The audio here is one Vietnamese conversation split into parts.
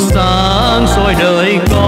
sáng soi đời con.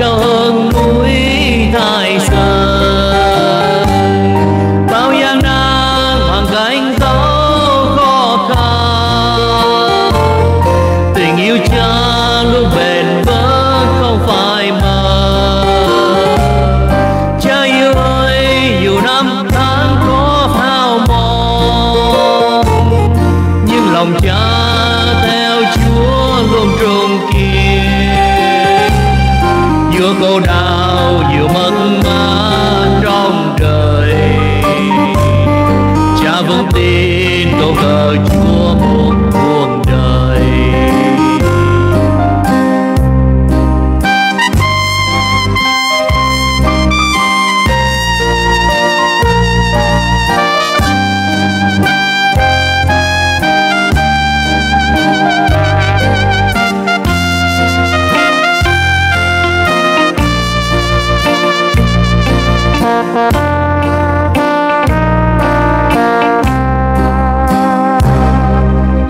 cao hơn núi Thái Sơn bao gian nan hoàn cảnh dấu khó khăn. Tình yêu cha luôn bền vững, không phải mơ cha yêu ơi dù năm tháng có hao mòn. Nhưng lòng cha theo Chúa luôn trung kiên khổ đau nhiều mất mát trong trời cha vẫn tin câu cờ chúa một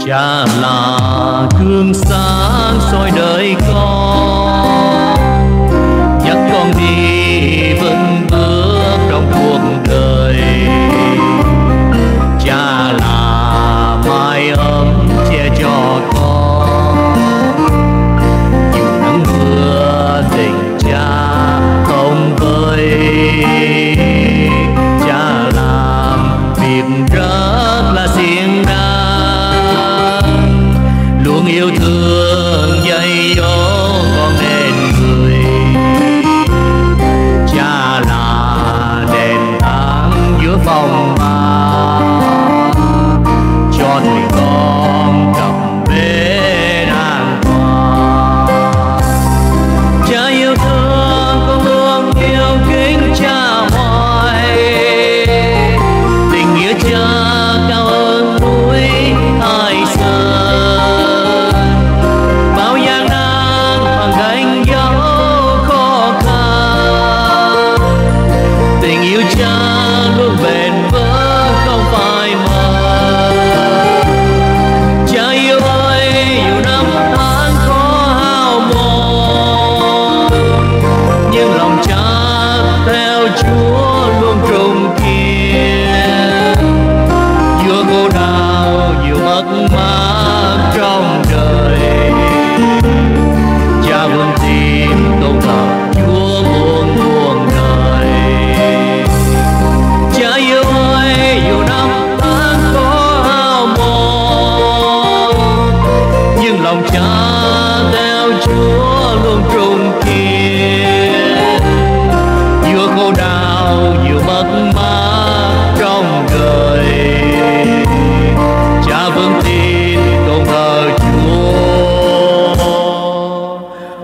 cha là gương sáng soi đời con.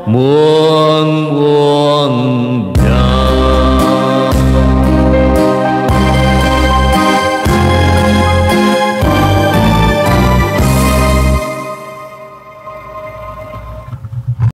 Μουσική